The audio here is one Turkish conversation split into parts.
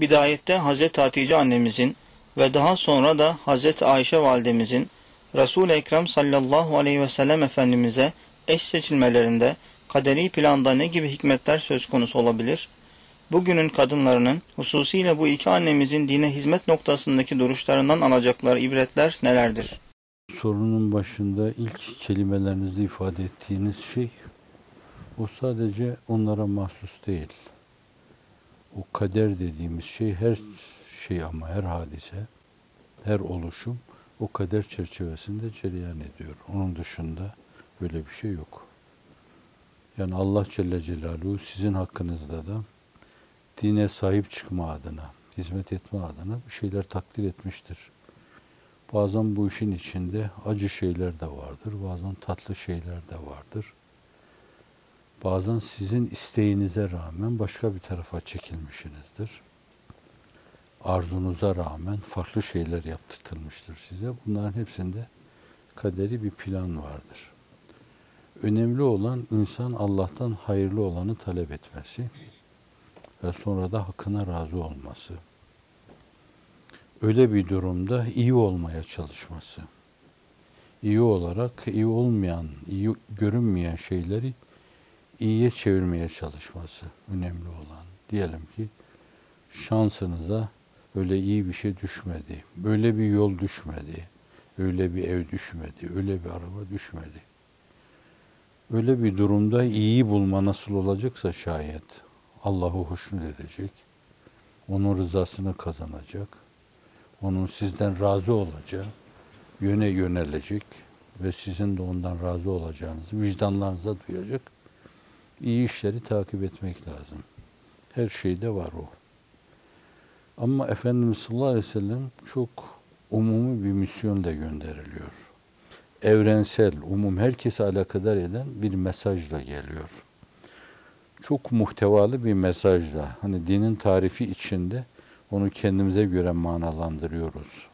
bidayette Hazreti Hatice annemizin ve daha sonra da Hazreti Ayşe validemizin Resul-i Ekrem sallallahu aleyhi ve sellem Efendimiz'e eş seçilmelerinde kaderi planda ne gibi hikmetler söz konusu olabilir? Bugünün kadınlarının hususiyle bu iki annemizin dine hizmet noktasındaki duruşlarından alacakları ibretler nelerdir? Sorunun başında ilk kelimelerinizde ifade ettiğiniz şey o sadece onlara mahsus değil. O kader dediğimiz şey her şey ama her hadise, her oluşum o kader çerçevesinde cereyan ediyor. Onun dışında böyle bir şey yok. Yani Allah Celle Celaluhu sizin hakkınızda da dine sahip çıkma adına, hizmet etme adına bir şeyler takdir etmiştir. Bazen bu işin içinde acı şeyler de vardır, bazen tatlı şeyler de vardır. Bazen sizin isteğinize rağmen başka bir tarafa çekilmişsinizdir. Arzunuza rağmen farklı şeyler yaptırtılmıştır size. Bunların hepsinde kaderi bir plan vardır. Önemli olan insan Allah'tan hayırlı olanı talep etmesi ve sonra da hakkına razı olması. Öyle bir durumda iyi olmaya çalışması. İyi olarak iyi olmayan, iyi görünmeyen şeyleri iyiye çevirmeye çalışması önemli olan. Diyelim ki şansınıza öyle iyi bir şey düşmedi, böyle bir yol düşmedi, öyle bir ev düşmedi, öyle bir araba düşmedi. Öyle bir durumda iyi bulma nasıl olacaksa şayet Allah'ı hoşnut edecek, onun rızasını kazanacak, onun sizden razı olacağı yöne yönelecek ve sizin de ondan razı olacağınızı vicdanlarınıza duyacak iyi işleri takip etmek lazım. Her şeyde var o. Ama Efendimiz sallallahu aleyhi ve sellem çok umumi bir misyonla gönderiliyor. Evrensel, umum herkese alakadar eden bir mesajla geliyor. Çok muhtevalı bir mesajla. Hani dinin tarifi içinde onu kendimize göre manalandırıyoruz.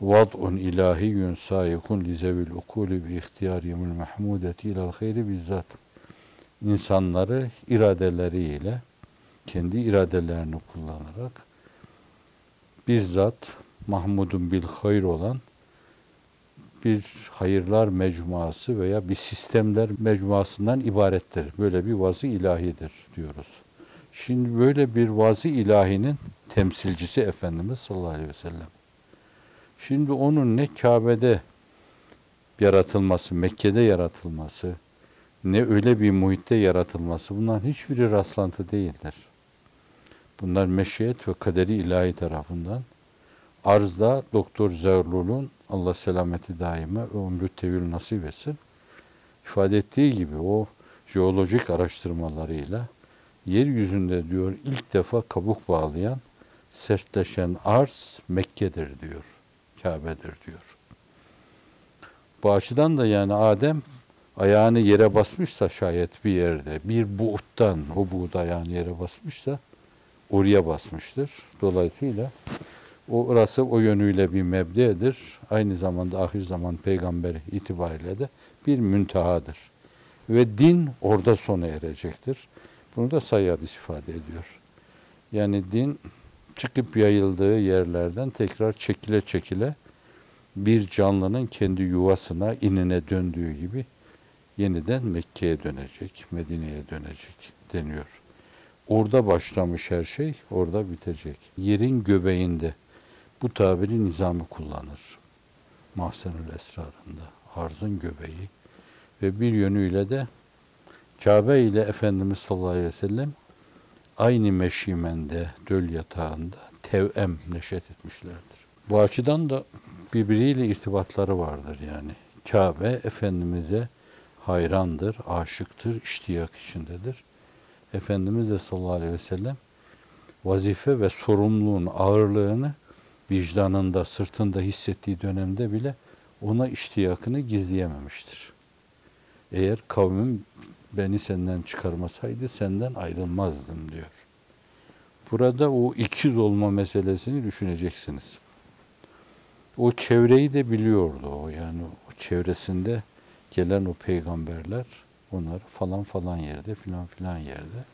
Vad'un ilahiyyun sayikun lizevil ukuli bi ihtiyariyumul mahmudeti ilal hayri bizzat insanları iradeleriyle, kendi iradelerini kullanarak bizzat Mahmud'un bil hayır olan bir hayırlar mecmuası veya bir sistemler mecmuasından ibarettir. Böyle bir vazı ilahidir diyoruz. Şimdi böyle bir vazı ilahinin temsilcisi Efendimiz sallallahu aleyhi ve sellem. Şimdi onun ne Kabe'de yaratılması, Mekke'de yaratılması, ne öyle bir muhitte yaratılması bunların hiçbiri rastlantı değildir. Bunlar meşiyet ve kaderi ilahi tarafından arzda Doktor Zerlul'un Allah selameti daime ve ömrü tevil nasip etsin ifade ettiği gibi o jeolojik araştırmalarıyla yeryüzünde diyor ilk defa kabuk bağlayan sertleşen arz Mekke'dir diyor. Kabe'dir diyor. Bu açıdan da yani Adem ayağını yere basmışsa şayet bir yerde bir buğuttan o buğda ayağını yere basmışsa oraya basmıştır. Dolayısıyla o orası o yönüyle bir mebdedir. Aynı zamanda ahir zaman peygamber itibariyle de bir müntehadır. Ve din orada sona erecektir. Bunu da Sayyad ifade ediyor. Yani din çıkıp yayıldığı yerlerden tekrar çekile çekile bir canlının kendi yuvasına, inine döndüğü gibi yeniden Mekke'ye dönecek, Medine'ye dönecek deniyor. Orada başlamış her şey, orada bitecek. Yerin göbeğinde bu tabiri nizamı kullanır. Mahsenül Esrar'ında arzın göbeği ve bir yönüyle de Kabe ile Efendimiz sallallahu aleyhi ve sellem aynı meşimende, döl yatağında tevem neşet etmişlerdir. Bu açıdan da birbiriyle irtibatları vardır yani. Kabe Efendimiz'e hayrandır, aşıktır, iştiyak içindedir. Efendimiz de sallallahu aleyhi ve sellem vazife ve sorumluluğun ağırlığını vicdanında, sırtında hissettiği dönemde bile ona iştiyakını gizleyememiştir. Eğer kavmim beni senden çıkarmasaydı senden ayrılmazdım diyor. Burada o ikiz olma meselesini düşüneceksiniz. O çevreyi de biliyordu o yani o çevresinde gelen o peygamberler onlar falan falan yerde filan filan yerde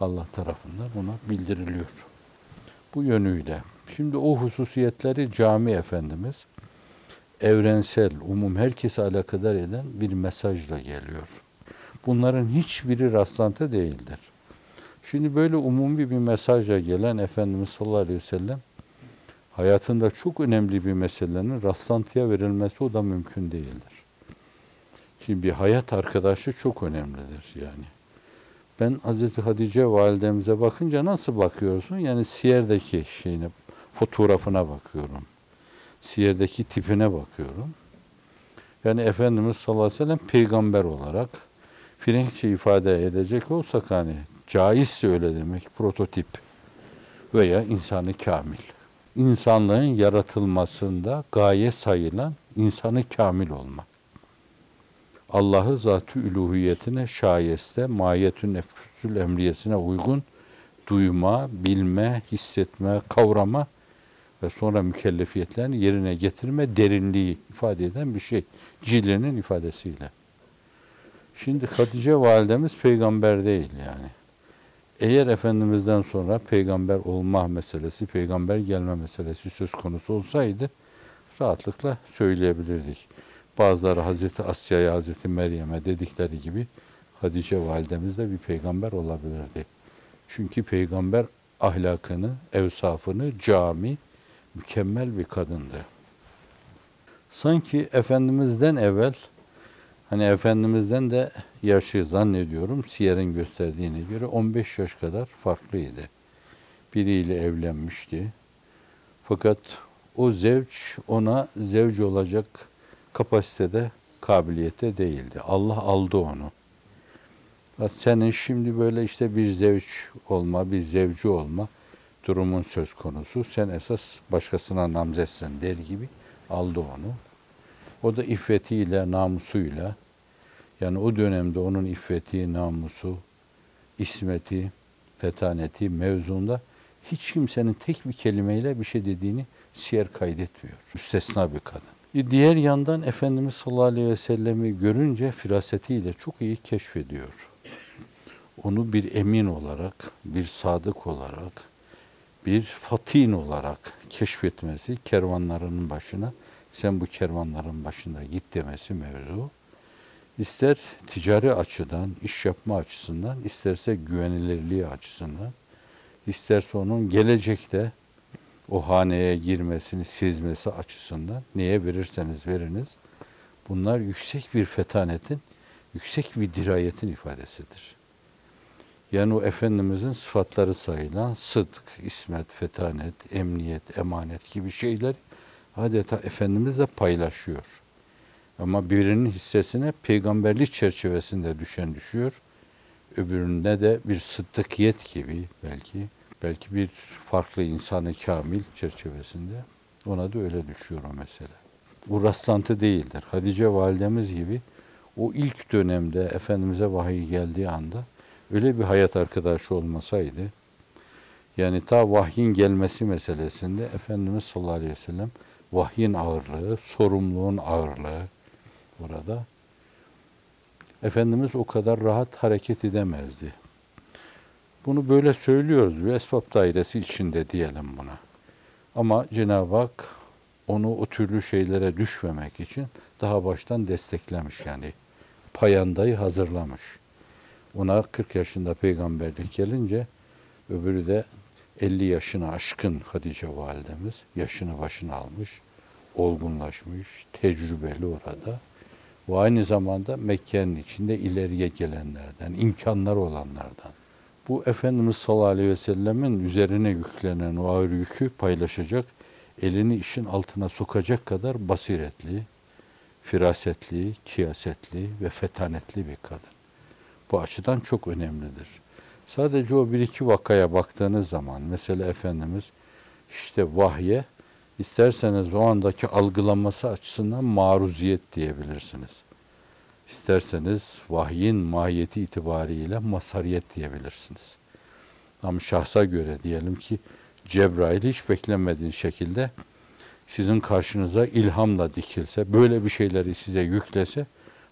Allah tarafından ona bildiriliyor. Bu yönüyle. Şimdi o hususiyetleri cami efendimiz evrensel, umum herkese alakadar eden bir mesajla geliyor. Bunların hiçbiri rastlantı değildir. Şimdi böyle umumi bir mesajla gelen Efendimiz sallallahu aleyhi ve sellem hayatında çok önemli bir meselenin rastlantıya verilmesi o da mümkün değildir. Şimdi bir hayat arkadaşı çok önemlidir yani. Ben Hazreti Hatice validemize bakınca nasıl bakıyorsun? Yani Siyer'deki şeyine, fotoğrafına bakıyorum. Siyer'deki tipine bakıyorum. Yani Efendimiz sallallahu aleyhi ve sellem peygamber olarak Frenkçe ifade edecek olsak hani caizse öyle demek prototip veya insanı kamil. İnsanlığın yaratılmasında gaye sayılan insanı kamil olmak. Allah'ı zatı üluhiyetine şayeste, mayetün nefsül emriyesine uygun duyma, bilme, hissetme, kavrama ve sonra mükellefiyetlerini yerine getirme derinliği ifade eden bir şey. Cilinin ifadesiyle. Şimdi Hatice validemiz peygamber değil yani. Eğer Efendimiz'den sonra peygamber olma meselesi, peygamber gelme meselesi söz konusu olsaydı rahatlıkla söyleyebilirdik. Bazıları Hazreti Asya'ya, Hazreti Meryem'e dedikleri gibi Hatice validemiz de bir peygamber olabilirdi. Çünkü peygamber ahlakını, evsafını cami, mükemmel bir kadındı. Sanki Efendimiz'den evvel Hani Efendimiz'den de yaşı zannediyorum Siyer'in gösterdiğine göre 15 yaş kadar farklıydı. Biriyle evlenmişti. Fakat o zevç ona zevç olacak kapasitede, kabiliyete değildi. Allah aldı onu. Senin şimdi böyle işte bir zevç olma, bir zevci olma durumun söz konusu. Sen esas başkasına namzetsin der gibi aldı onu. O da iffetiyle, namusuyla, yani o dönemde onun iffeti, namusu, ismeti, fetaneti mevzunda hiç kimsenin tek bir kelimeyle bir şey dediğini siyer kaydetmiyor. Müstesna bir kadın. Diğer yandan Efendimiz sallallahu aleyhi ve sellemi görünce firasetiyle çok iyi keşfediyor. Onu bir emin olarak, bir sadık olarak, bir fatin olarak keşfetmesi kervanlarının başına sen bu kervanların başında git demesi mevzu. İster ticari açıdan, iş yapma açısından, isterse güvenilirliği açısından, isterse onun gelecekte o haneye girmesini sezmesi açısından neye verirseniz veriniz. Bunlar yüksek bir fetanetin, yüksek bir dirayetin ifadesidir. Yani o Efendimizin sıfatları sayılan sıdk, ismet, fetanet, emniyet, emanet gibi şeyler adeta Efendimizle paylaşıyor. Ama birinin hissesine peygamberlik çerçevesinde düşen düşüyor. Öbüründe de bir sıddıkiyet gibi belki, belki bir farklı insanı kamil çerçevesinde ona da öyle düşüyor o mesele. Bu rastlantı değildir. Hatice validemiz gibi o ilk dönemde Efendimiz'e vahiy geldiği anda öyle bir hayat arkadaşı olmasaydı, yani ta vahyin gelmesi meselesinde Efendimiz sallallahu aleyhi ve sellem vahyin ağırlığı, sorumluluğun ağırlığı burada. Efendimiz o kadar rahat hareket edemezdi. Bunu böyle söylüyoruz ve esbab dairesi içinde diyelim buna. Ama Cenab-ı Hak onu o türlü şeylere düşmemek için daha baştan desteklemiş yani. Payandayı hazırlamış. Ona 40 yaşında peygamberlik gelince öbürü de 50 yaşına aşkın Hatice validemiz yaşını başına almış, olgunlaşmış, tecrübeli orada. Ve aynı zamanda Mekke'nin içinde ileriye gelenlerden, imkanlar olanlardan. Bu Efendimiz sallallahu aleyhi ve sellemin üzerine yüklenen o ağır yükü paylaşacak, elini işin altına sokacak kadar basiretli, firasetli, kiyasetli ve fetanetli bir kadın. Bu açıdan çok önemlidir. Sadece o bir iki vakaya baktığınız zaman mesela Efendimiz işte vahye isterseniz o andaki algılanması açısından maruziyet diyebilirsiniz. İsterseniz vahyin mahiyeti itibariyle masariyet diyebilirsiniz. Ama şahsa göre diyelim ki Cebrail hiç beklenmediğin şekilde sizin karşınıza ilhamla dikilse, böyle bir şeyleri size yüklese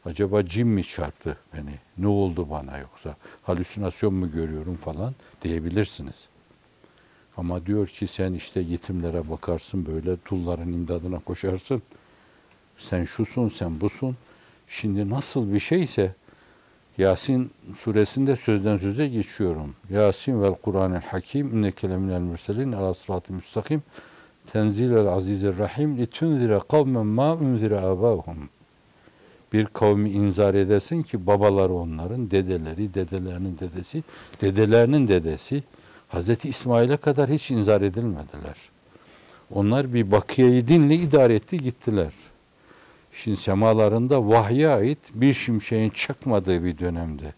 acaba cin mi çarptı beni? Ne oldu bana yoksa? Halüsinasyon mu görüyorum falan diyebilirsiniz. Ama diyor ki sen işte yetimlere bakarsın böyle dulların imdadına koşarsın. Sen şusun, sen busun. Şimdi nasıl bir şeyse Yasin suresinde sözden söze geçiyorum. Yasin vel Kur'anel Hakim inneke leminel mürselin ala sıratı müstakim tenzilel azizir rahim litunzire kavmen ma unzire abahum bir kavmi inzar edesin ki babaları onların, dedeleri, dedelerinin dedesi, dedelerinin dedesi Hazreti İsmail'e kadar hiç inzar edilmediler. Onlar bir bakiyeyi dinle idare etti gittiler. Şimdi semalarında vahye ait bir şimşeğin çakmadığı bir dönemde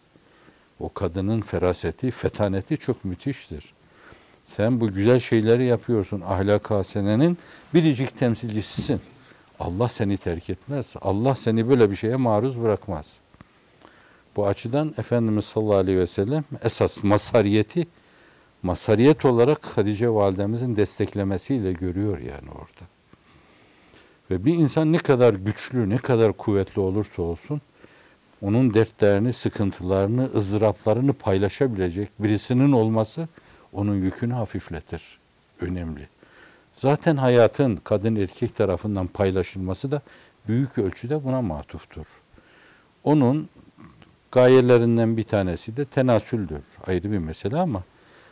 o kadının feraseti, fetaneti çok müthiştir. Sen bu güzel şeyleri yapıyorsun. Ahlak hasenenin biricik temsilcisisin. Allah seni terk etmez. Allah seni böyle bir şeye maruz bırakmaz. Bu açıdan Efendimiz sallallahu aleyhi ve sellem esas masariyeti masariyet olarak Hatice validemizin desteklemesiyle görüyor yani orada. Ve bir insan ne kadar güçlü, ne kadar kuvvetli olursa olsun onun dertlerini, sıkıntılarını, ızdıraplarını paylaşabilecek birisinin olması onun yükünü hafifletir. Önemli. Zaten hayatın kadın erkek tarafından paylaşılması da büyük ölçüde buna matuftur. Onun gayelerinden bir tanesi de tenasüldür. Ayrı bir mesele ama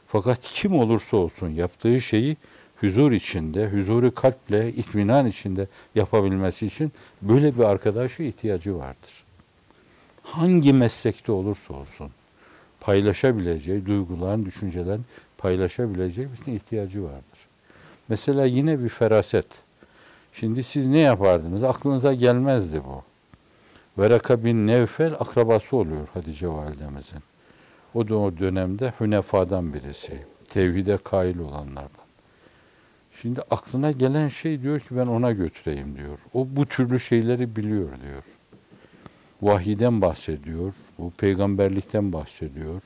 fakat kim olursa olsun yaptığı şeyi huzur içinde, huzuru kalple, itminan içinde yapabilmesi için böyle bir arkadaşa ihtiyacı vardır. Hangi meslekte olursa olsun paylaşabileceği duyguların, düşüncelerin paylaşabileceği bir ihtiyacı vardır. Mesela yine bir feraset. Şimdi siz ne yapardınız? Aklınıza gelmezdi bu. Veraka bin Nevfel akrabası oluyor Hatice validemizin. O da o dönemde Hünefadan birisi. Tevhide kail olanlardan. Şimdi aklına gelen şey diyor ki ben ona götüreyim diyor. O bu türlü şeyleri biliyor diyor. Vahiden bahsediyor. Bu peygamberlikten bahsediyor.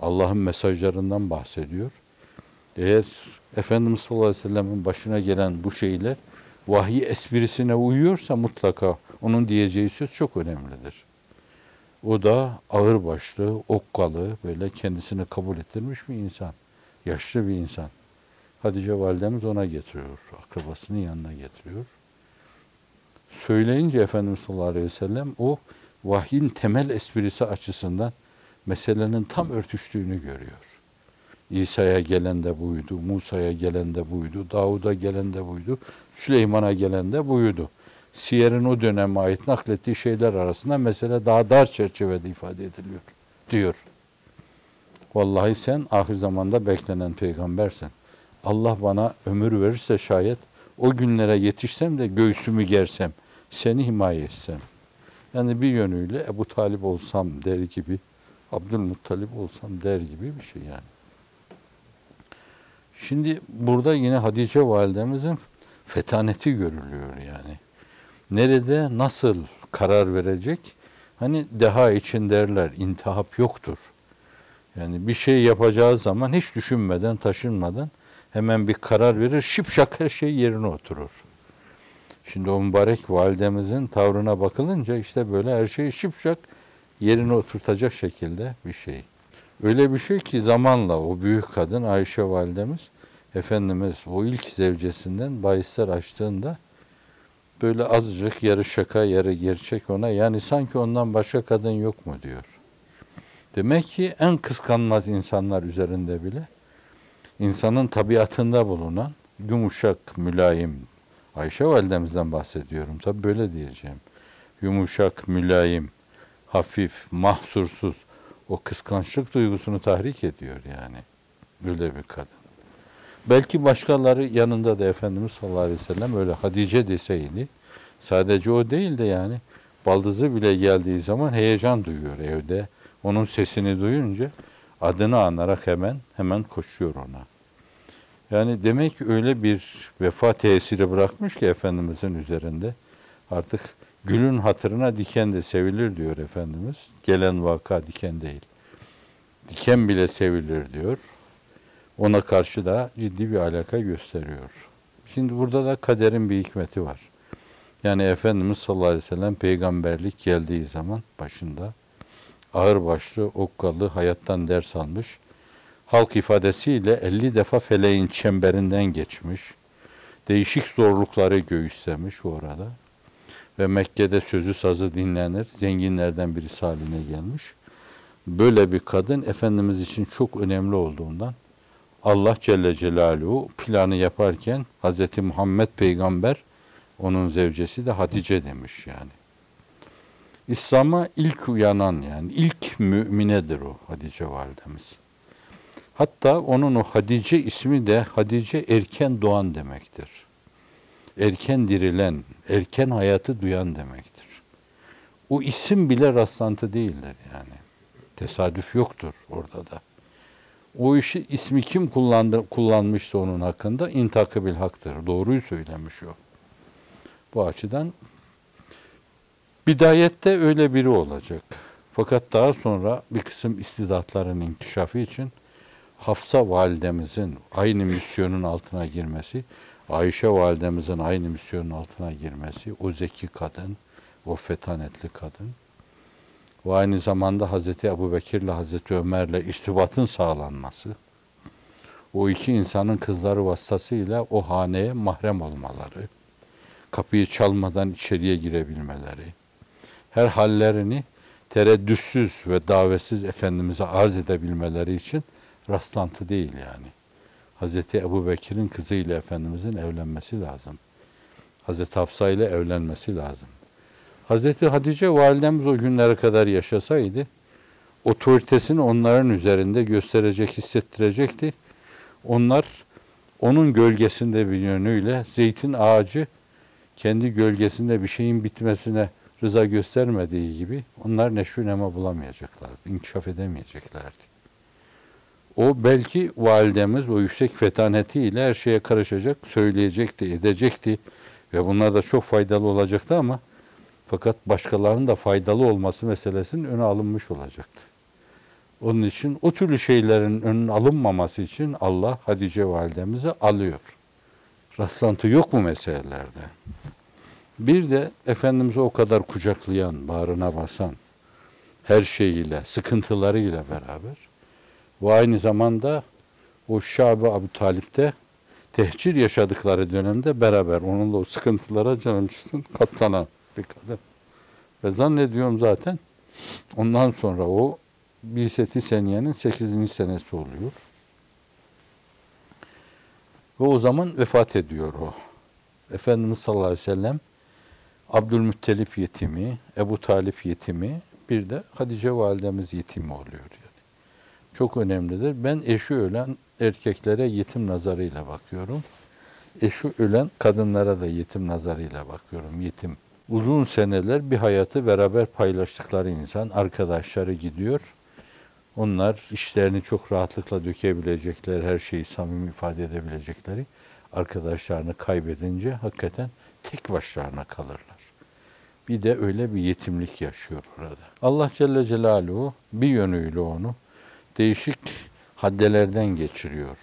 Allah'ın mesajlarından bahsediyor. Eğer Efendimiz sallallahu aleyhi ve sellem'in başına gelen bu şeyler vahiy esprisine uyuyorsa mutlaka onun diyeceği söz çok önemlidir. O da ağırbaşlı, okkalı, böyle kendisini kabul ettirmiş bir insan. Yaşlı bir insan. Hatice validemiz ona getiriyor. Akrabasının yanına getiriyor. Söyleyince Efendimiz sallallahu aleyhi ve sellem o vahyin temel esprisi açısından meselenin tam örtüştüğünü görüyor. İsa'ya gelen de buydu, Musa'ya gelen de buydu, Davud'a gelen de buydu, Süleyman'a gelen de buydu. Siyer'in o döneme ait naklettiği şeyler arasında mesela daha dar çerçevede ifade ediliyor diyor. Vallahi sen ahir zamanda beklenen peygambersin. Allah bana ömür verirse şayet o günlere yetişsem de göğsümü gersem, seni himaye etsem. Yani bir yönüyle Ebu Talip olsam der gibi, Abdülmuttalip olsam der gibi bir şey yani. Şimdi burada yine Hatice validemizin fetaneti görülüyor yani. Nerede nasıl karar verecek? Hani deha için derler intihap yoktur. Yani bir şey yapacağı zaman hiç düşünmeden, taşınmadan hemen bir karar verir, şipşak her şey yerine oturur. Şimdi o mübarek validemizin tavrına bakılınca işte böyle her şey şipşak yerine oturtacak şekilde bir şey. Öyle bir şey ki zamanla o büyük kadın Ayşe validemiz Efendimiz o ilk zevcesinden bahisler açtığında böyle azıcık yarı şaka yarı gerçek ona yani sanki ondan başka kadın yok mu diyor. Demek ki en kıskanmaz insanlar üzerinde bile insanın tabiatında bulunan yumuşak, mülayim, Ayşe validemizden bahsediyorum. Tabi böyle diyeceğim. Yumuşak, mülayim, hafif, mahsursuz o kıskançlık duygusunu tahrik ediyor yani. Böyle bir kadın. Belki başkaları yanında da Efendimiz sallallahu aleyhi ve sellem öyle Hadice deseydi sadece o değil de yani baldızı bile geldiği zaman heyecan duyuyor evde. Onun sesini duyunca adını anarak hemen hemen koşuyor ona. Yani demek ki öyle bir vefa tesiri bırakmış ki Efendimizin üzerinde. Artık gülün hatırına diken de sevilir diyor Efendimiz. Gelen vaka diken değil. Diken bile sevilir diyor ona karşı da ciddi bir alaka gösteriyor. Şimdi burada da kaderin bir hikmeti var. Yani Efendimiz sallallahu aleyhi ve sellem peygamberlik geldiği zaman başında ağır başlı, okkalı, hayattan ders almış, halk ifadesiyle 50 defa feleğin çemberinden geçmiş. Değişik zorlukları göğüslemiş orada. Ve Mekke'de sözü sazı dinlenir. Zenginlerden birisi haline gelmiş. Böyle bir kadın Efendimiz için çok önemli olduğundan Allah Celle Celaluhu planı yaparken Hz. Muhammed Peygamber onun zevcesi de Hatice demiş yani. İslam'a ilk uyanan yani ilk müminedir o Hatice validemiz. Hatta onun o Hadice ismi de Hadice erken doğan demektir. Erken dirilen, erken hayatı duyan demektir. O isim bile rastlantı değildir yani. Tesadüf yoktur orada da. O işi ismi kim kullandı, kullanmışsa onun hakkında intakı bil haktır. Doğruyu söylemiş o. Bu açıdan bidayette öyle biri olacak. Fakat daha sonra bir kısım istidatların inkişafı için Hafsa validemizin aynı misyonun altına girmesi, Ayşe validemizin aynı misyonun altına girmesi, o zeki kadın, o fetanetli kadın ve aynı zamanda Hazreti Ebu Bekir ile Hazreti Ömer ile irtibatın sağlanması, o iki insanın kızları vasıtasıyla o haneye mahrem olmaları, kapıyı çalmadan içeriye girebilmeleri, her hallerini tereddütsüz ve davetsiz Efendimiz'e arz edebilmeleri için rastlantı değil yani. Hazreti Ebu Bekir'in kızıyla Efendimiz'in evlenmesi lazım. Hazreti Hafsa ile evlenmesi lazım. Hazreti Hatice validemiz o günlere kadar yaşasaydı, otoritesini onların üzerinde gösterecek, hissettirecekti. Onlar onun gölgesinde bir yönüyle zeytin ağacı kendi gölgesinde bir şeyin bitmesine rıza göstermediği gibi onlar neşvi nema bulamayacaklardı, inkişaf edemeyeceklerdi. O belki validemiz o yüksek fetanetiyle her şeye karışacak, söyleyecekti, edecekti ve bunlar da çok faydalı olacaktı ama fakat başkalarının da faydalı olması meselesinin öne alınmış olacaktı. Onun için o türlü şeylerin önün alınmaması için Allah Hatice validemizi alıyor. Rastlantı yok mu meselelerde? Bir de Efendimiz'i o kadar kucaklayan, bağrına basan, her şeyiyle, sıkıntılarıyla beraber ve aynı zamanda o Şabi Abu Talip'te tehcir yaşadıkları dönemde beraber onunla o sıkıntılara canım çıksın katlanan bir kadın. Ve zannediyorum zaten ondan sonra o Bilseti Seniye'nin 8. senesi oluyor. Ve o zaman vefat ediyor o. Efendimiz sallallahu aleyhi ve sellem Abdülmuttalip yetimi, Ebu Talip yetimi, bir de Hatice validemiz yetimi oluyor yani. Çok önemlidir. Ben eşi ölen erkeklere yetim nazarıyla bakıyorum. Eşi ölen kadınlara da yetim nazarıyla bakıyorum. Yetim. Uzun seneler bir hayatı beraber paylaştıkları insan, arkadaşları gidiyor. Onlar işlerini çok rahatlıkla dökebilecekler, her şeyi samimi ifade edebilecekleri arkadaşlarını kaybedince hakikaten tek başlarına kalırlar. Bir de öyle bir yetimlik yaşıyor orada. Allah Celle Celaluhu bir yönüyle onu değişik haddelerden geçiriyor.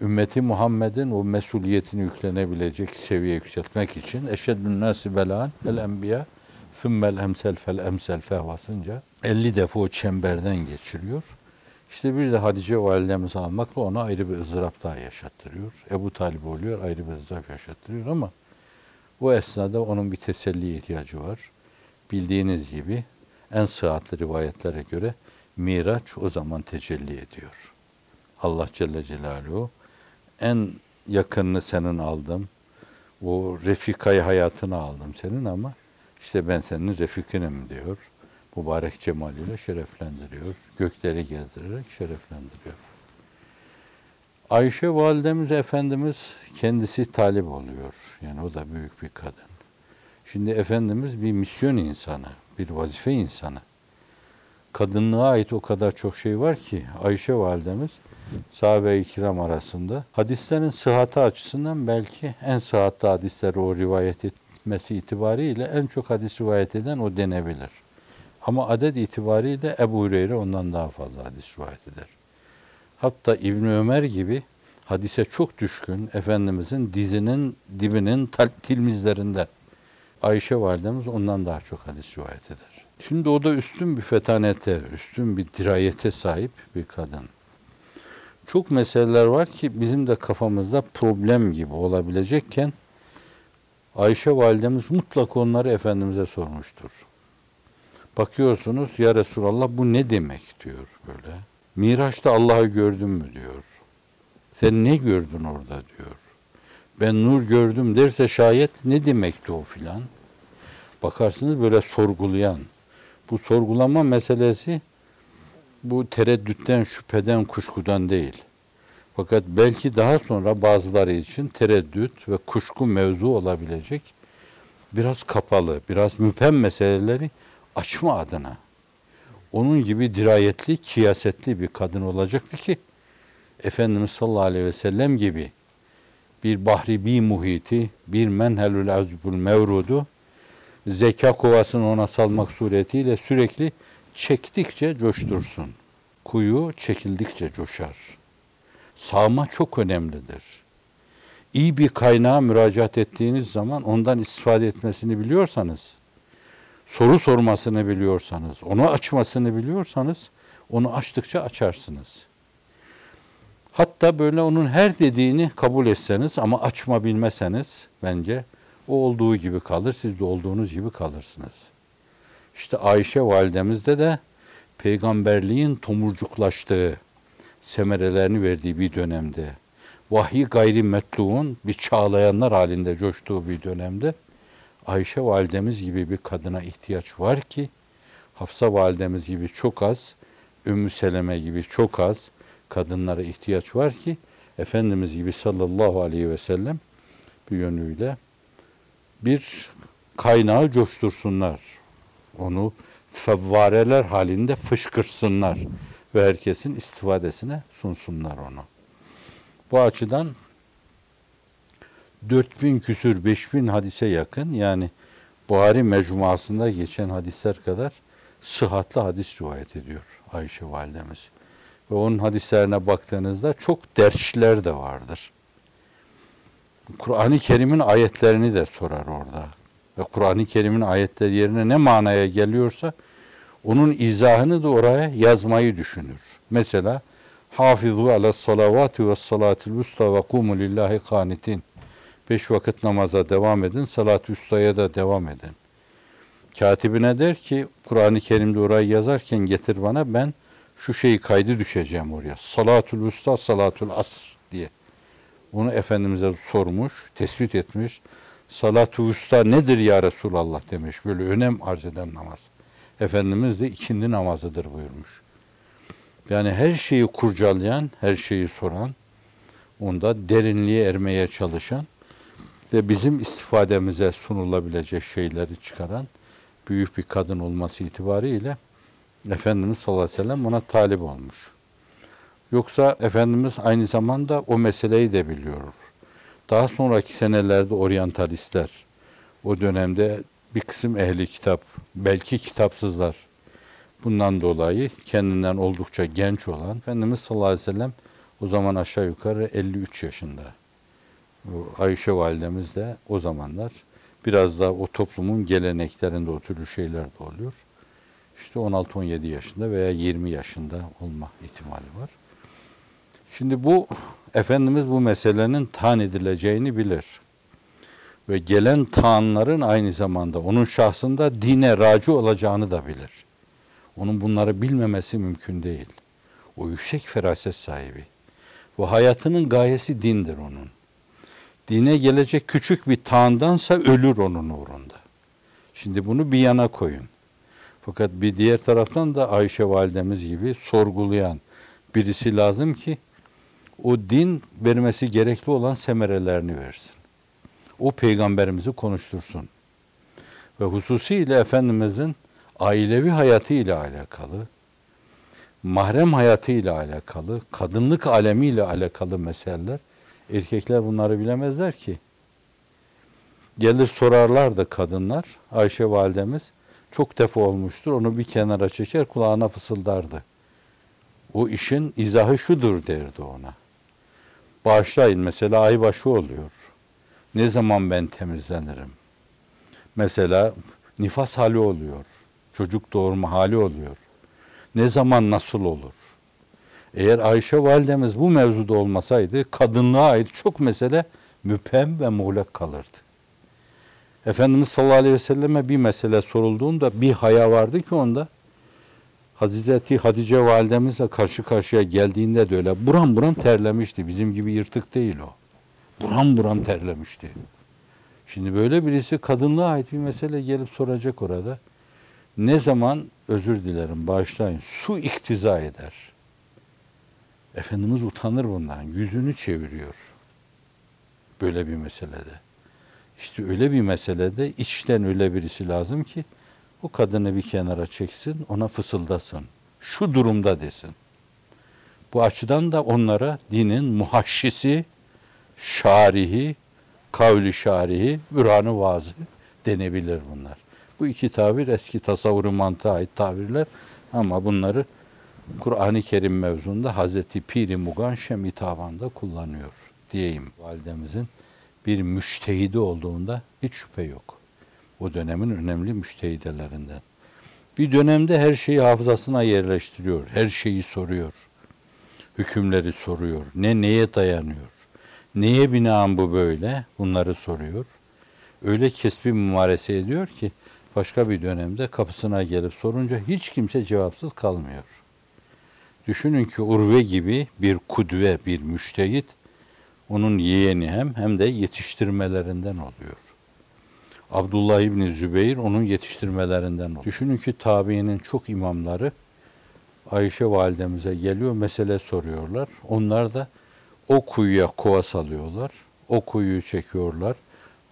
Ümmeti Muhammed'in o mesuliyetini yüklenebilecek seviye yükseltmek için eşeddün nasi belan el enbiya fümmel emsel fel emsel fehvasınca 50 defa o çemberden geçiriyor. İşte bir de Hatice validemizi almakla ona ayrı bir ızdırap daha yaşattırıyor. Ebu Talib oluyor, ayrı bir ızdırap yaşattırıyor ama bu esnada onun bir teselli ihtiyacı var. Bildiğiniz gibi en sıhhatli rivayetlere göre Miraç o zaman tecelli ediyor. Allah Celle Celaluhu en yakınını senin aldım. O refikayı hayatını aldım senin ama işte ben senin refikinim diyor. Mübarek cemaliyle şereflendiriyor. Gökleri gezdirerek şereflendiriyor. Ayşe validemiz Efendimiz kendisi talip oluyor. Yani o da büyük bir kadın. Şimdi Efendimiz bir misyon insanı, bir vazife insanı. Kadınlığa ait o kadar çok şey var ki Ayşe validemiz sahabe-i kiram arasında hadislerin sıhhatı açısından belki en sıhhatli hadisleri o rivayet etmesi itibariyle en çok hadis rivayet eden o denebilir. Ama adet itibariyle Ebu Hureyre ondan daha fazla hadis rivayet eder. Hatta İbn Ömer gibi hadise çok düşkün Efendimizin dizinin dibinin tilmizlerinden. Ayşe validemiz ondan daha çok hadis rivayet eder. Şimdi o da üstün bir fetanete, üstün bir dirayete sahip bir kadın. Çok meseleler var ki bizim de kafamızda problem gibi olabilecekken Ayşe validemiz mutlaka onları Efendimiz'e sormuştur. Bakıyorsunuz ya Resulallah bu ne demek diyor böyle. Miraç'ta Allah'ı gördün mü diyor. Sen ne gördün orada diyor. Ben nur gördüm derse şayet ne demekti o filan. Bakarsınız böyle sorgulayan. Bu sorgulama meselesi bu tereddütten, şüpheden, kuşkudan değil. Fakat belki daha sonra bazıları için tereddüt ve kuşku mevzu olabilecek biraz kapalı, biraz müphem meseleleri açma adına. Onun gibi dirayetli, kiyasetli bir kadın olacaktı ki Efendimiz sallallahu aleyhi ve sellem gibi bir bahri bir muhiti, bir menhelül azbul mevrudu zeka kovasını ona salmak suretiyle sürekli çektikçe coştursun. Kuyu çekildikçe coşar. Sağma çok önemlidir. İyi bir kaynağa müracaat ettiğiniz zaman ondan istifade etmesini biliyorsanız, soru sormasını biliyorsanız, onu açmasını biliyorsanız, onu açtıkça açarsınız. Hatta böyle onun her dediğini kabul etseniz ama açma bilmeseniz bence o olduğu gibi kalır, siz de olduğunuz gibi kalırsınız. İşte Ayşe validemizde de peygamberliğin tomurcuklaştığı, semerelerini verdiği bir dönemde, vahiy gayri metluğun bir çağlayanlar halinde coştuğu bir dönemde Ayşe validemiz gibi bir kadına ihtiyaç var ki Hafsa validemiz gibi çok az, Ümmü Seleme gibi çok az kadınlara ihtiyaç var ki Efendimiz gibi sallallahu aleyhi ve sellem bir yönüyle bir kaynağı coştursunlar. Onu fevvareler halinde fışkırsınlar ve herkesin istifadesine sunsunlar onu. Bu açıdan 4000 küsür 5000 hadise yakın yani Buhari mecmuasında geçen hadisler kadar sıhhatli hadis rivayet ediyor Ayşe validemiz. Ve onun hadislerine baktığınızda çok dersler de vardır. Kur'an-ı Kerim'in ayetlerini de sorar orada. Ve Kur'an-ı Kerim'in ayetleri yerine ne manaya geliyorsa onun izahını da oraya yazmayı düşünür. Mesela Hafizu ala salavati ve salatil usta ve kumu lillahi kanitin. Beş vakit namaza devam edin, salat ustaya da devam edin. Katibine der ki Kur'an-ı Kerim'de orayı yazarken getir bana ben şu şeyi kaydı düşeceğim oraya. Salatul usta, salatul asr diye. Onu Efendimiz'e sormuş, tespit etmiş. Salatu usta nedir ya Resulallah demiş. Böyle önem arz eden namaz. Efendimiz de ikindi namazıdır buyurmuş. Yani her şeyi kurcalayan, her şeyi soran, onda derinliğe ermeye çalışan ve bizim istifademize sunulabilecek şeyleri çıkaran büyük bir kadın olması itibariyle Efendimiz sallallahu aleyhi ve sellem ona talip olmuş. Yoksa Efendimiz aynı zamanda o meseleyi de biliyor. Daha sonraki senelerde oryantalistler, o dönemde bir kısım ehli kitap, belki kitapsızlar, bundan dolayı kendinden oldukça genç olan Efendimiz sallallahu aleyhi ve sellem o zaman aşağı yukarı 53 yaşında. Ayşe validemiz de o zamanlar biraz da o toplumun geleneklerinde o türlü şeyler de oluyor. İşte 16-17 yaşında veya 20 yaşında olma ihtimali var. Şimdi bu Efendimiz bu meselenin tan edileceğini bilir. Ve gelen taanların aynı zamanda onun şahsında dine racı olacağını da bilir. Onun bunları bilmemesi mümkün değil. O yüksek feraset sahibi. Ve hayatının gayesi dindir onun. Dine gelecek küçük bir taandansa ölür onun uğrunda. Şimdi bunu bir yana koyun. Fakat bir diğer taraftan da Ayşe validemiz gibi sorgulayan birisi lazım ki o din vermesi gerekli olan semerelerini versin. O peygamberimizi konuştursun. Ve hususiyle Efendimizin ailevi hayatı ile alakalı, mahrem hayatı ile alakalı, kadınlık alemi ile alakalı meseleler, erkekler bunları bilemezler ki. Gelir sorarlar da kadınlar, Ayşe validemiz çok defa olmuştur, onu bir kenara çeker kulağına fısıldardı. O işin izahı şudur derdi ona. Bağışlayın mesela aybaşı oluyor. Ne zaman ben temizlenirim? Mesela nifas hali oluyor. Çocuk doğurma hali oluyor. Ne zaman nasıl olur? Eğer Ayşe validemiz bu mevzuda olmasaydı kadınlığa ait çok mesele müphem ve muğlak kalırdı. Efendimiz sallallahu aleyhi ve selleme bir mesele sorulduğunda bir haya vardı ki onda. Hazreti Hatice validemizle karşı karşıya geldiğinde de öyle buram buram terlemişti. Bizim gibi yırtık değil o. Buram buram terlemişti. Şimdi böyle birisi kadınlığa ait bir mesele gelip soracak orada. Ne zaman özür dilerim bağışlayın su iktiza eder. Efendimiz utanır bundan. Yüzünü çeviriyor. Böyle bir meselede. İşte öyle bir meselede içten öyle birisi lazım ki o kadını bir kenara çeksin, ona fısıldasın. Şu durumda desin. Bu açıdan da onlara dinin muhaşşisi, şarihi, kavli şarihi, bürhanı vazı denebilir bunlar. Bu iki tabir eski tasavvuru mantığa ait tabirler ama bunları Kur'an-ı Kerim mevzunda Hazreti Piri Mugan Şemitabanda kullanıyor diyeyim. Validemizin bir müştehidi olduğunda hiç şüphe yok. O dönemin önemli müştehidelerinden. Bir dönemde her şeyi hafızasına yerleştiriyor. Her şeyi soruyor. Hükümleri soruyor. Ne neye dayanıyor? Neye binaen bu böyle? Bunları soruyor. Öyle kesbi mümarese ediyor ki başka bir dönemde kapısına gelip sorunca hiç kimse cevapsız kalmıyor. Düşünün ki Urve gibi bir kudve, bir müştehit onun yeğeni hem hem de yetiştirmelerinden oluyor. Abdullah İbni Zübeyir onun yetiştirmelerinden oluyor. Düşünün ki tabiinin çok imamları Ayşe validemize geliyor, mesele soruyorlar. Onlar da o kuyuya kova salıyorlar. O kuyuyu çekiyorlar.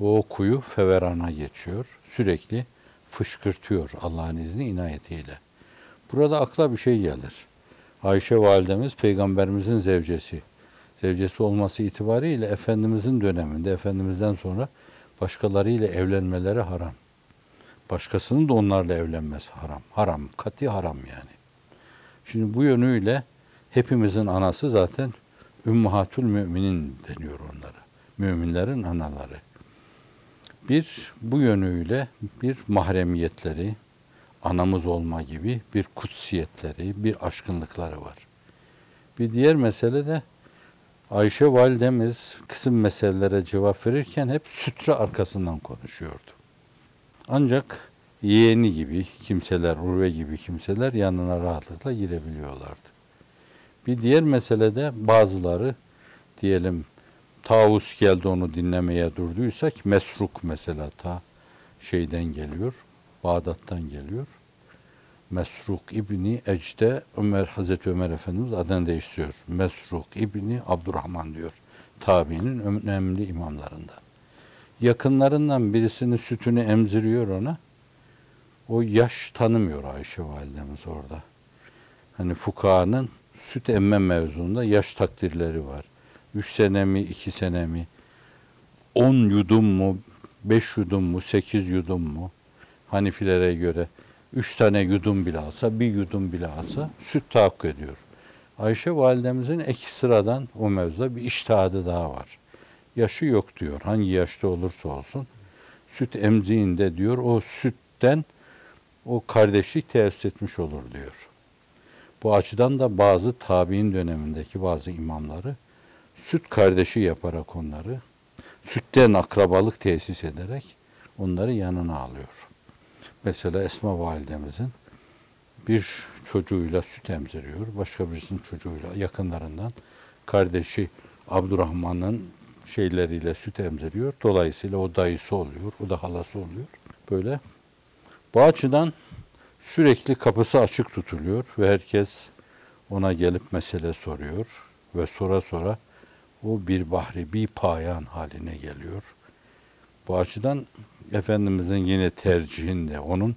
O kuyu feverana geçiyor. Sürekli fışkırtıyor Allah'ın izni inayetiyle. Burada akla bir şey gelir. Ayşe validemiz peygamberimizin zevcesi. Zevcesi olması itibariyle Efendimizin döneminde, Efendimizden sonra başkalarıyla evlenmeleri haram. Başkasının da onlarla evlenmesi haram. Haram, kati haram yani. Şimdi bu yönüyle hepimizin anası zaten Ümmahatül Müminin deniyor onlara. Müminlerin anaları. Bir bu yönüyle bir mahremiyetleri, anamız olma gibi bir kutsiyetleri, bir aşkınlıkları var. Bir diğer mesele de Ayşe validemiz kısım meselelere cevap verirken hep sütre arkasından konuşuyordu. Ancak yeğeni gibi kimseler, Urve gibi kimseler yanına rahatlıkla girebiliyorlardı. Bir diğer meselede bazıları diyelim Tavus geldi onu dinlemeye durduysak Mesruk mesela ta şeyden geliyor, Bağdat'tan geliyor. Mesruk İbni Ecde Ömer Hazreti Ömer Efendimiz adını değiştiriyor. Mesruk İbni Abdurrahman diyor. Tabiinin önemli imamlarından. Yakınlarından birisinin sütünü emziriyor ona. O yaş tanımıyor Ayşe validemiz orada. Hani fukahanın süt emme mevzunda yaş takdirleri var. Üç sene mi, iki sene mi? On yudum mu, beş yudum mu, sekiz yudum mu? Hanifilere göre üç tane yudum bile alsa, bir yudum bile alsa süt tahakkuk ediyor. Ayşe validemizin iki sıradan o mevzuda bir iştihadı daha var. Yaşı yok diyor. Hangi yaşta olursa olsun. Süt emziğinde diyor o sütten o kardeşlik teessüs etmiş olur diyor. Bu açıdan da bazı tabi'in dönemindeki bazı imamları süt kardeşi yaparak onları sütten akrabalık tesis ederek onları yanına alıyor. Mesela Esma validemizin bir çocuğuyla süt emziriyor. Başka birisinin çocuğuyla yakınlarından kardeşi Abdurrahman'ın şeyleriyle süt emziriyor. Dolayısıyla o dayısı oluyor, o da halası oluyor. Böyle. Bu açıdan sürekli kapısı açık tutuluyor ve herkes ona gelip mesele soruyor ve sonra sonra o bir bahri, bir payan haline geliyor. Bu açıdan Efendimizin yine tercihinde onun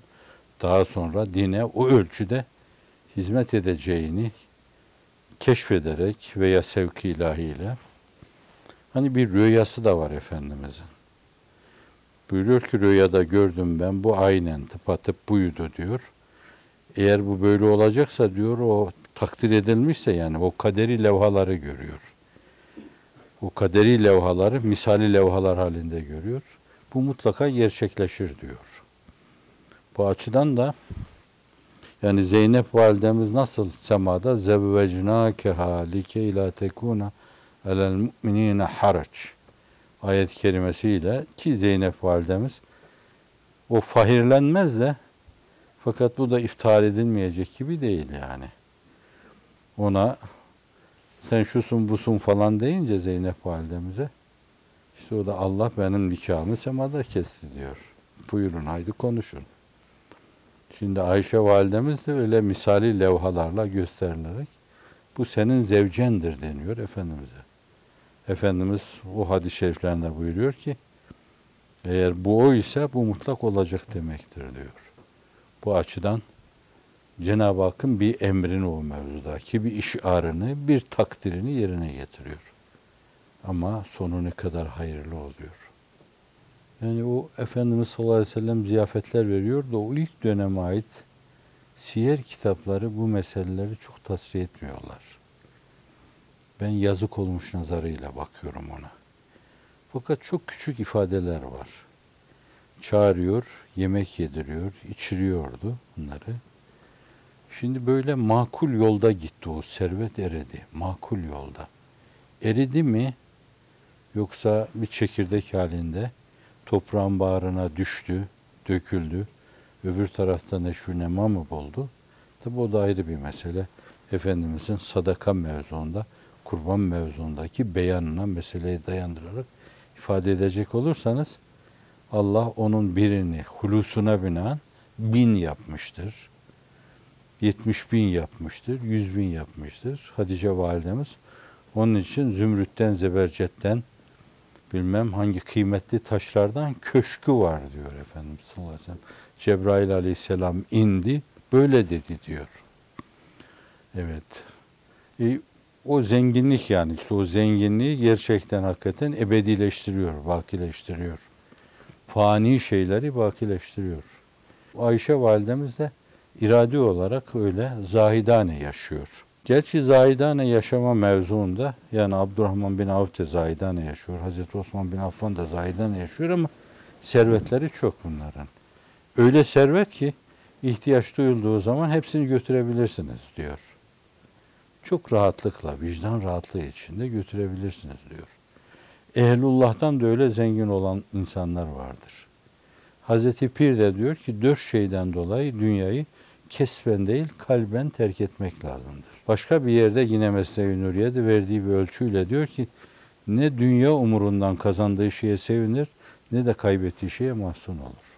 daha sonra dine o ölçüde hizmet edeceğini keşfederek veya sevki ilahiyle hani bir rüyası da var Efendimizin. Buyuruyor ki rüyada gördüm ben bu aynen tıpatıp buydu diyor. Eğer bu böyle olacaksa diyor o takdir edilmişse yani o kaderi levhaları görüyor. O kaderi levhaları misali levhalar halinde görüyor. Bu mutlaka gerçekleşir diyor. Bu açıdan da Yani Zeynep validemiz nasıl semada zevvecnâkeha like ila tekuna alel mu'minine haraç ayet-i kerimesiyle ki Zeynep validemiz o fahirlenmez de fakat bu da iftihar edilmeyecek gibi değil yani. Ona sen şusun busun falan deyince Zeynep validemize işte Allah benim nikahımı semada kesti diyor. Buyurun haydi konuşun. Şimdi Ayşe validemiz de öyle misali levhalarla gösterilerek bu senin zevcendir deniyor Efendimiz'e. Efendimiz o hadis-i şeriflerinde buyuruyor ki eğer bu o ise bu mutlak olacak demektir diyor. Bu açıdan Cenab-ı Hakk'ın bir emrini o mevzudaki bir işarını, bir takdirini yerine getiriyor. Ama sonu ne kadar hayırlı oluyor. Yani o Efendimiz sallallahu aleyhi ve sellem ziyafetler veriyor da o ilk döneme ait siyer kitapları bu meseleleri çok tasvir etmiyorlar. Ben yazık olmuş nazarıyla bakıyorum ona. Fakat çok küçük ifadeler var. Çağırıyor, yemek yediriyor, içiriyordu bunları. Şimdi böyle makul yolda gitti o servet eredi. Makul yolda. Eridi mi yoksa bir çekirdek halinde toprağın bağrına düştü, döküldü. Öbür tarafta neşru nema mı buldu? Tabi o da ayrı bir mesele. Efendimizin sadaka mevzuunda, kurban mevzuundaki beyanına meseleyi dayandırarak ifade edecek olursanız Allah onun birini hulusuna binaen bin yapmıştır. 70 bin yapmıştır, 100 bin yapmıştır. Hatice validemiz onun için zümrütten, zebercetten, bilmem hangi kıymetli taşlardan köşkü var diyor Efendimiz sallallahu aleyhi ve sellem. Cebrail aleyhisselam indi, böyle dedi diyor. Evet. E, o zenginlik yani işte o zenginliği gerçekten hakikaten ebedileştiriyor, bakileştiriyor. Fani şeyleri bakileştiriyor. Ayşe validemiz de iradi olarak öyle zahidane yaşıyor. Gerçi zahidane yaşama mevzuunda yani Abdurrahman bin Avf de zahidane yaşıyor. Hazreti Osman bin Affan da zahidane yaşıyor ama servetleri çok bunların. Öyle servet ki ihtiyaç duyulduğu zaman hepsini götürebilirsiniz diyor. Çok rahatlıkla, vicdan rahatlığı içinde götürebilirsiniz diyor. Ehlullah'tan da öyle zengin olan insanlar vardır. Hazreti Pir de diyor ki dört şeyden dolayı dünyayı kesben değil kalben terk etmek lazımdır. Başka bir yerde yine Mesnevi Nuriye'de verdiği bir ölçüyle diyor ki ne dünya umurundan kazandığı şeye sevinir ne de kaybettiği şeye mahzun olur.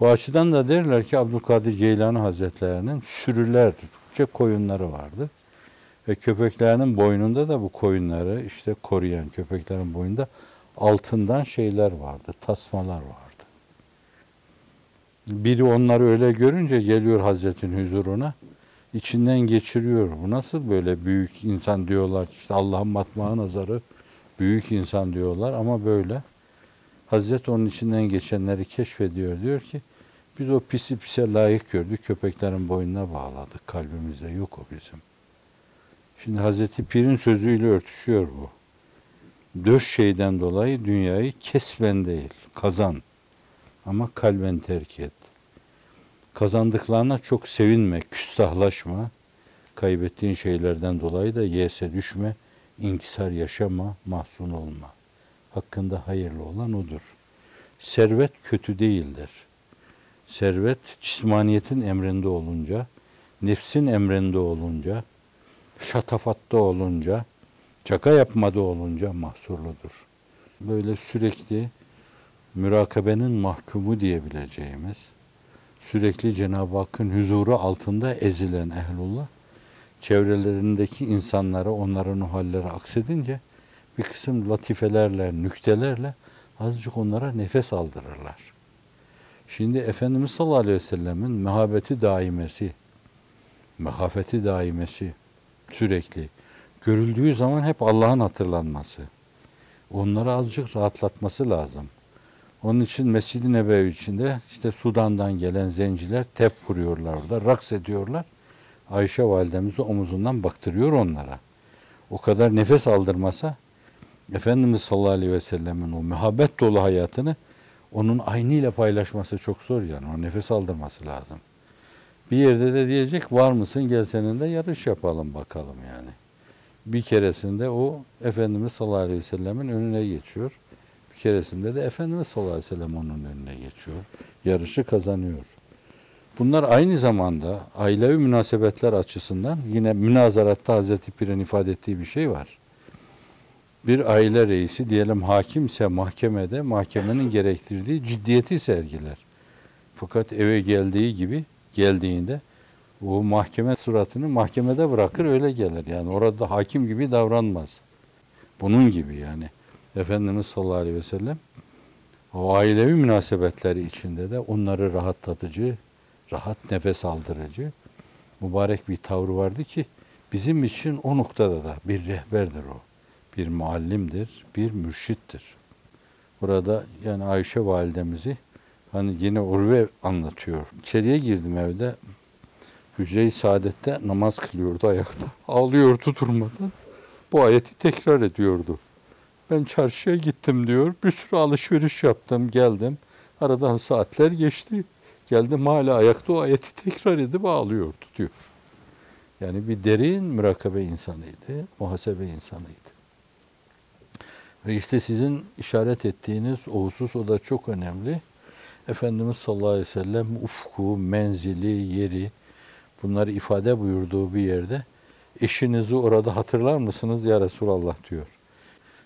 Bu açıdan da derler ki Abdülkadir Geylani Hazretlerinin sürülerce koyunları vardı. Ve köpeklerinin boynunda da bu koyunları işte koruyan köpeklerin boynunda altından şeyler vardı, tasmalar vardı. Biri onları öyle görünce geliyor Hazretin huzuruna. İçinden geçiriyor. Bu nasıl böyle büyük insan diyorlar işte Allah'ın matmaa nazarı büyük insan diyorlar ama böyle. Hazret onun içinden geçenleri keşfediyor. Diyor ki biz o pisi pise layık gördük. Köpeklerin boynuna bağladık. Kalbimizde yok o bizim. Şimdi Hazreti Pir'in sözüyle örtüşüyor bu. Dört şeyden dolayı dünyayı kesben değil, kazan. Ama kalben terk et. Kazandıklarına çok sevinme, küstahlaşma. Kaybettiğin şeylerden dolayı da yese düşme, inkisar yaşama, mahzun olma. Hakkında hayırlı olan odur. Servet kötü değildir. Servet cismaniyetin emrinde olunca, nefsin emrinde olunca, şatafatta olunca, çaka yapmada olunca mahsurludur. Böyle sürekli mürakabenin mahkumu diyebileceğimiz, sürekli Cenab-ı Hakk'ın huzuru altında ezilen ehlullah, çevrelerindeki insanlara, onların o halleri aksedince bir kısım latifelerle, nüktelerle azıcık onlara nefes aldırırlar. Şimdi Efendimiz sallallahu aleyhi ve sellemin mehabeti daimesi, mehafeti daimesi sürekli görüldüğü zaman hep Allah'ın hatırlanması. Onları azıcık rahatlatması lazım. Onun için Mescid-i Nebevi içinde işte Sudan'dan gelen zenciler tep vuruyorlar orada, raks ediyorlar. Ayşe validemizi omuzundan baktırıyor onlara. O kadar nefes aldırmasa Efendimiz sallallahu aleyhi ve sellemin o muhabbet dolu hayatını onun aynıyla paylaşması çok zor yani. O nefes aldırması lazım. Bir yerde de diyecek var mısın gel seninle yarış yapalım bakalım yani. Bir keresinde o Efendimiz sallallahu aleyhi ve sellemin önüne geçiyor. Keresinde de Efendimiz sallallahu aleyhi ve sellem onun önüne geçiyor. Yarışı kazanıyor. Bunlar aynı zamanda ailevi münasebetler açısından yine münazaratta Hazreti Pir'in ifade ettiği bir şey var. Bir aile reisi diyelim hakimse mahkemede mahkemenin gerektirdiği ciddiyeti sergiler. Fakat eve geldiği gibi geldiğinde o mahkeme suratını mahkemede bırakır öyle gelir. Yani orada hakim gibi davranmaz. Bunun gibi yani. Efendimiz sallallahu aleyhi ve sellem o ailevi münasebetleri içinde de onları rahatlatıcı, rahat nefes aldırıcı mübarek bir tavrı vardı ki bizim için o noktada da bir rehberdir o. Bir muallimdir, bir mürşittir. Burada yani Ayşe validemizi hani yine Urve anlatıyor. İçeriye girdim evde. Hücre-i Saadet'te namaz kılıyordu ayakta. Ağlıyordu durmadan. Bu ayeti tekrar ediyordu. Ben çarşıya gittim diyor. Bir sürü alışveriş yaptım, geldim. Aradan saatler geçti. Geldim hala ayakta o ayeti tekrar edip ağlıyordu diyor. Yani bir derin mürakabe insanıydı, muhasebe insanıydı. Ve işte sizin işaret ettiğiniz o husus o da çok önemli. Efendimiz sallallahu aleyhi ve sellem ufku, menzili, yeri bunları ifade buyurduğu bir yerde eşinizi orada hatırlar mısınız ya Resulallah diyor.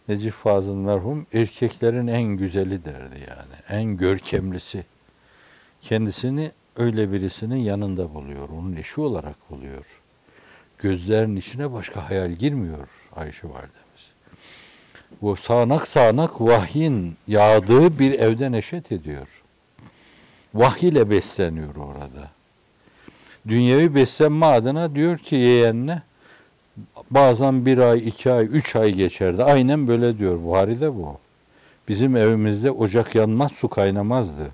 Necip Fazıl merhum erkeklerin en güzeli derdi yani. En görkemlisi. Kendisini öyle birisinin yanında buluyor. Onun eşi olarak buluyor. Gözlerinin içine başka hayal girmiyor Ayşe validemiz. Bu sağanak sağanak vahyin yağdığı bir evde neşet ediyor. Vahiy ile besleniyor orada. Dünyevi beslenme adına diyor ki yeğenine bazen bir ay, iki ay, üç ay geçerdi. Aynen böyle diyor Buhari'de bu. Bizim evimizde ocak yanmaz, su kaynamazdı.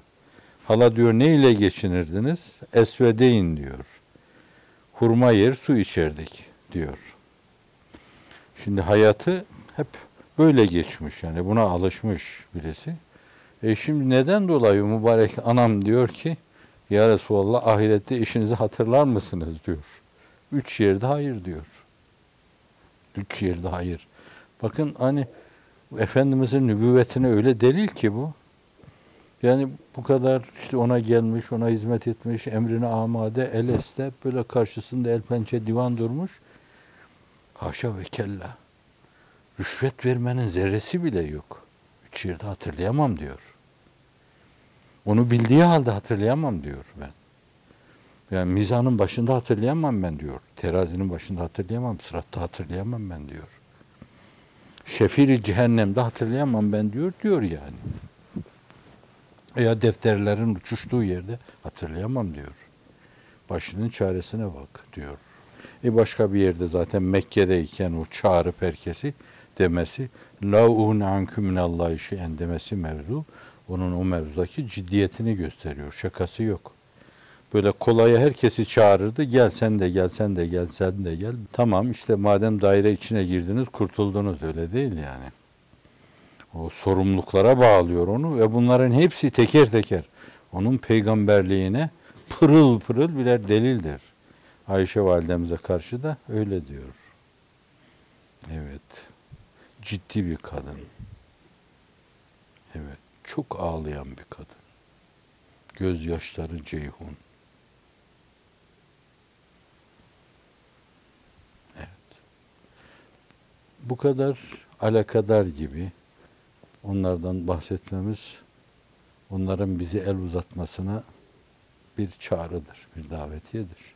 Hala diyor ne ile geçinirdiniz? Esvedeyn diyor. Hurma yer, su içerdik diyor. Şimdi hayatı hep böyle geçmiş yani buna alışmış birisi. E şimdi neden dolayı mübarek anam diyor ki ya Resulallah ahirette işinizi hatırlar mısınız diyor. Üç yerde hayır diyor. Üç yerde hayır. Bakın hani Efendimizin nübüvvetine öyle delil ki bu. Yani bu kadar işte ona gelmiş, ona hizmet etmiş, emrine amade, el este, böyle karşısında el pençe divan durmuş. Haşa ve kella. Rüşvet vermenin zerresi bile yok. Üç yerde hatırlayamam diyor. Onu bildiği halde hatırlayamam diyor ben. Yani mizanın başında hatırlayamam ben diyor. Terazinin başında hatırlayamam, sıratta hatırlayamam ben diyor. Şefiri cehennemde hatırlayamam ben diyor, diyor yani. Veya defterlerin uçuştuğu yerde hatırlayamam diyor. Başının çaresine bak diyor. E başka bir yerde zaten Mekke'deyken o çağırıp herkesi demesi la un ankum minallahi şeyen demesi mevzu onun o mevzudaki ciddiyetini gösteriyor. Şakası yok. Böyle kolaya herkesi çağırırdı. Gel sen de gel sen de gel sen de gel. Tamam işte madem daire içine girdiniz kurtuldunuz öyle değil yani. O sorumluluklara bağlıyor onu ve bunların hepsi teker teker onun peygamberliğine pırıl pırıl birer delildir. Ayşe validemize karşı da öyle diyor. Evet. Ciddi bir kadın. Evet. Çok ağlayan bir kadın. Gözyaşları ceyhun. Bu kadar alakadar gibi onlardan bahsetmemiz onların bizi el uzatmasına bir çağrıdır, bir davetiyedir.